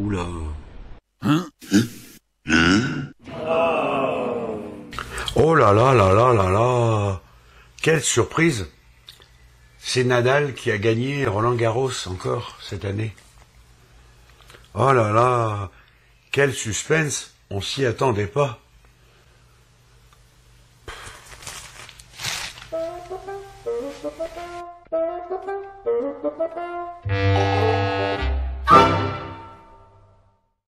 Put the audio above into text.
Oula. Hein hein oh là là là là là là Quelle surprise C'est Nadal qui a gagné Roland Garros encore cette année. Oh là là Quel suspense On s'y attendait pas.